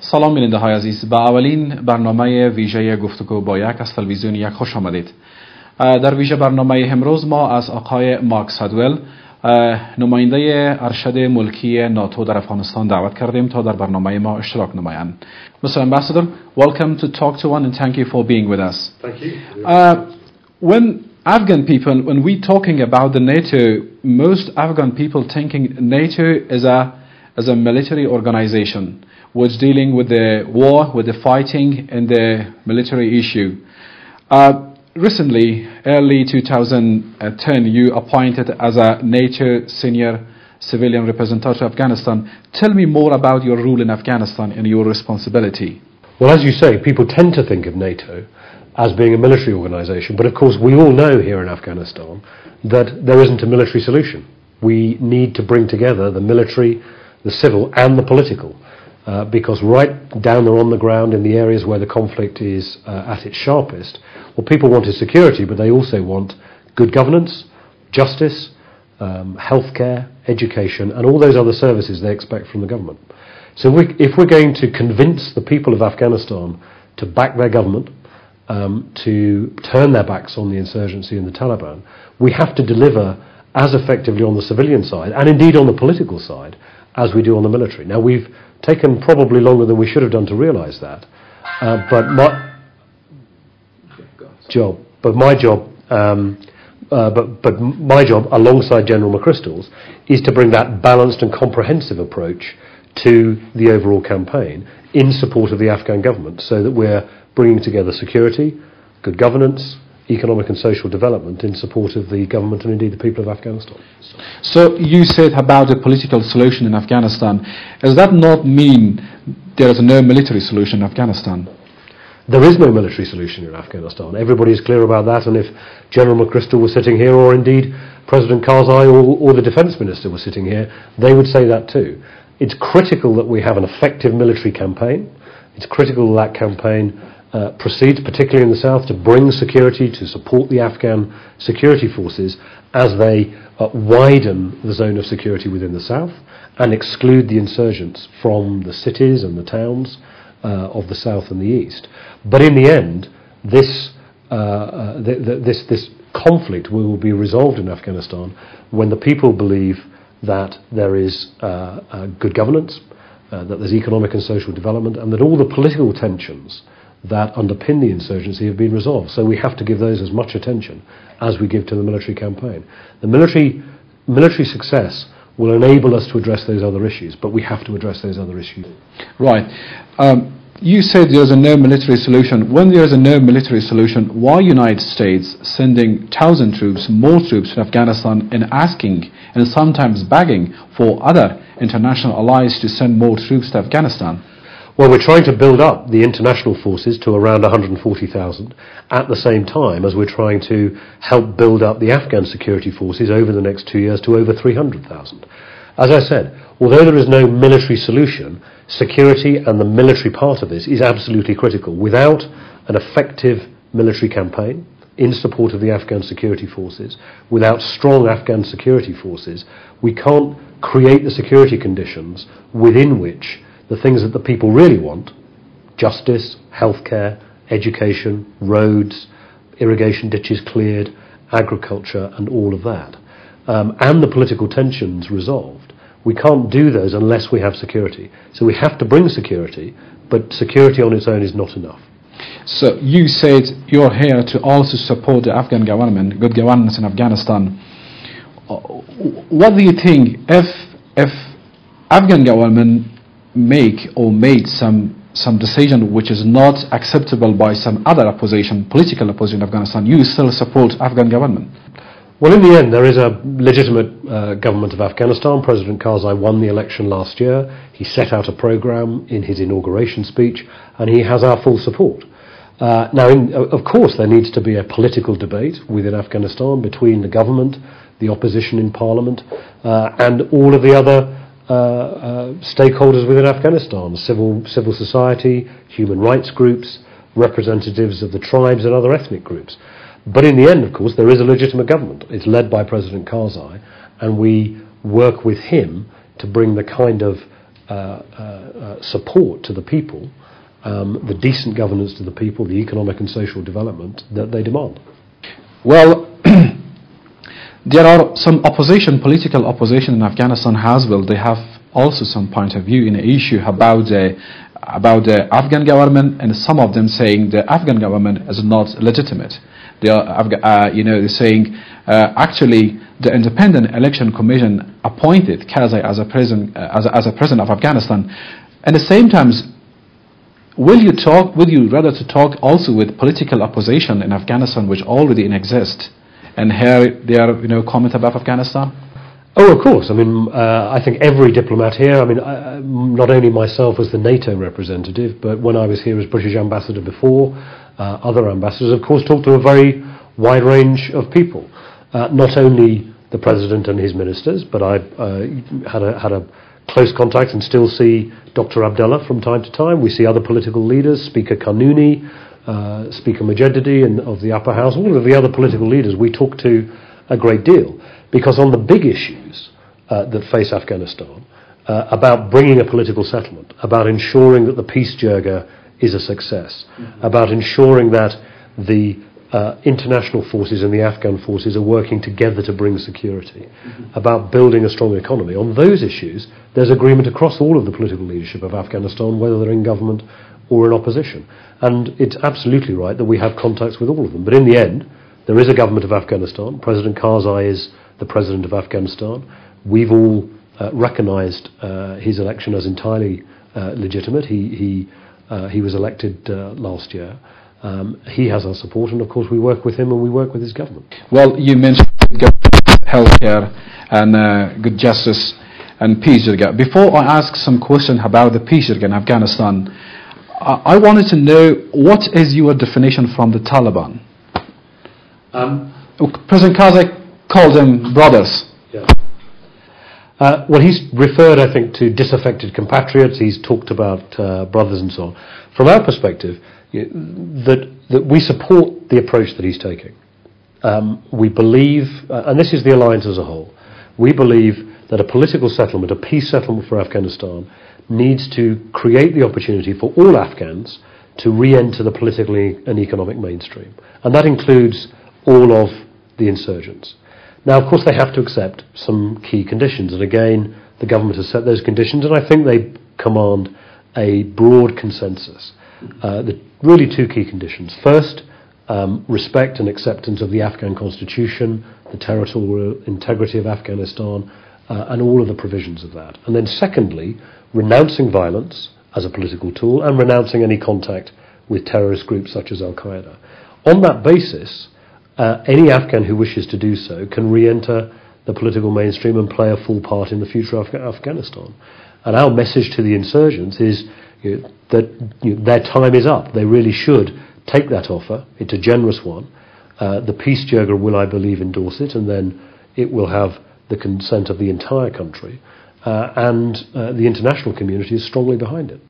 سلام بیننده های عزیز. به اولین برنامه ویژه گفتگو با یک از تلویزیون یک خوش آمدید. در ویژه برنامه امروز ما از آقای مارک سادویل نماینده ارشد ملکی ناتو در افغانستان دعوت کردیم تا در برنامه ما اشتراک نمایند. مستر امباسدر welcome to talk to one and thank you for being with us. Thank you. Uh, when Afghan people, when we talking about the NATO, most Afghan people thinking NATO is a, is a military organization. Was dealing with the war, with the fighting, and the military issue. Uh, recently, early 2010, you appointed as a NATO senior civilian representative to Afghanistan. Tell me more about your role in Afghanistan and your responsibility. Well, as you say, people tend to think of NATO as being a military organisation, but of course, we all know here in Afghanistan that there isn't a military solution. We need to bring together the military, the civil, and the political. Uh, because right down there on the ground in the areas where the conflict is uh, at its sharpest, what people want is security, but they also want good governance, justice, um, healthcare, education, and all those other services they expect from the government. So we, if we're going to convince the people of Afghanistan to back their government, um, to turn their backs on the insurgency and the Taliban, we have to deliver as effectively on the civilian side, and indeed on the political side, as we do on the military. Now we've taken probably longer than we should have done to realise that. Uh, but my job, but my job, um, uh, but but my job alongside General McChrystal's is to bring that balanced and comprehensive approach to the overall campaign in support of the Afghan government, so that we're bringing together security, good governance, economic and social development in support of the government and indeed the people of Afghanistan. So you said about the political solution in Afghanistan. Does that not mean there is no military solution in Afghanistan? There is no military solution in Afghanistan. Everybody is clear about that, and if General McChrystal was sitting here, or indeed President Karzai or, or the defence minister was sitting here, they would say that too. It's critical that we have an effective military campaign. It's critical that that campaign uh, proceeds, particularly in the south, to bring security, to support the Afghan security forces as they uh, widen the zone of security within the south and exclude the insurgents from the cities and the towns uh, of the south and the east. But in the end, this, uh, uh, th- th- this, this conflict will be resolved in Afghanistan when the people believe that there is good governance, that there's economic and social development, and that all the political tensions that underpin the insurgency have been resolved. So we have to give those as much attention as we give to the military campaign. The military, military success will enable us to address those other issues, but we have to address those other issues. Right. Um, you said there's a no military solution. When there's a no military solution, why United States sending thousand troops, more troops to Afghanistan, and asking and sometimes begging for other international allies to send more troops to Afghanistan? Well, we're trying to build up the international forces to around 140,000 at the same time as we're trying to help build up the Afghan security forces over the next two years to over 300,000. As I said, although there is no military solution, security and the military part of this is absolutely critical. Without an effective military campaign in support of the Afghan security forces, without strong Afghan security forces, we can't create the security conditions within which the things that the people really want justice, healthcare, education, roads, irrigation ditches cleared, agriculture, and all of that, um, and the political tensions resolved. We can't do those unless we have security. So we have to bring security, but security on its own is not enough. So you said you're here to also support the Afghan government, good governance in Afghanistan. Uh, what do you think if if Afghan government make or made some some decision which is not acceptable by some other opposition, political opposition in Afghanistan, you still support Afghan government? Well, in the end, there is a legitimate uh, government of Afghanistan. President Karzai won the election last year. He set out a program in his inauguration speech, and he has our full support. Uh, now, in, of course, there needs to be a political debate within Afghanistan between the government, the opposition in parliament, uh, and all of the other stakeholders within Afghanistan, civil, civil society, human rights groups, representatives of the tribes and other ethnic groups. But in the end, of course, there is a legitimate government. It's led by President Karzai, and we work with him to bring the kind of uh, uh, support to the people, um, the decent governance to the people, the economic and social development that they demand. Well, there are some opposition, political opposition in Afghanistan as well. They have also some point of view in the issue about the about the Afghan government, and some of them saying the Afghan government is not legitimate. They are, uh, you know, they're saying uh, actually the Independent Election Commission appointed Karzai as a president, uh, as, a, as a president of Afghanistan. At the same time, will you talk? Would you rather to talk also with political opposition in Afghanistan, which already exist, and here they are, you know, comment about Afghanistan? Oh, of course. I mean, uh, I think every diplomat here, I mean, uh, not only myself as the NATO representative, but when I was here as British ambassador before, uh, other ambassadors, of course, talked to a very wide range of people. Uh, not only the president and his ministers, but I uh, had, a, had a close contact and still see Dr. Abdullah from time to time. We see other political leaders, Speaker Kanuni, uh, Speaker Mojaddedi and of the upper house, all of the other political leaders we talk to a great deal. Because on the big issues uh, that face Afghanistan, uh, about bringing a political settlement, about ensuring that the peace jirga is a success, mm-hmm. about ensuring that the uh, international forces and the Afghan forces are working together to bring security, mm-hmm. about building a strong economy. On those issues, there's agreement across all of the political leadership of Afghanistan, whether they're in government or in opposition. And it's absolutely right that we have contacts with all of them. But in the end, there is a government of Afghanistan. President Karzai is the president of Afghanistan. We've all uh, recognized uh, his election as entirely uh, legitimate. He, he, uh, he was elected uh, last year. Um, he has our support, and of course, we work with him and we work with his government. Well, you mentioned healthcare and uh, good justice and peace. Before I ask some question about the peace in Afghanistan, I wanted to know what is your definition from the Taliban? Um, President Karzai called them brothers. Yeah. Uh, well, he's referred, I think, to disaffected compatriots. He's talked about uh, brothers and so on. From our perspective, that that we support the approach that he's taking. Um, we believe, uh, and this is the alliance as a whole. We believe that a political settlement, a peace settlement for Afghanistan, needs to create the opportunity for all Afghans to re-enter the political and economic mainstream, and that includes all of the insurgents. Now, of course, they have to accept some key conditions, and again, the government has set those conditions, and I think they command a broad consensus. Uh, the really two key conditions. First, um, respect and acceptance of the Afghan constitution, the territorial integrity of Afghanistan, uh, and all of the provisions of that. And then, secondly, renouncing violence as a political tool and renouncing any contact with terrorist groups such as Al Qaeda. On that basis, uh, any Afghan who wishes to do so can re-enter the political mainstream and play a full part in the future of Afghanistan. And our message to the insurgents is you know, that you know, their time is up. They really should take that offer. It's a generous one. Uh, the peace jirga will, I believe, endorse it, and then it will have the consent of the entire country. Uh, and uh, the international community is strongly behind it.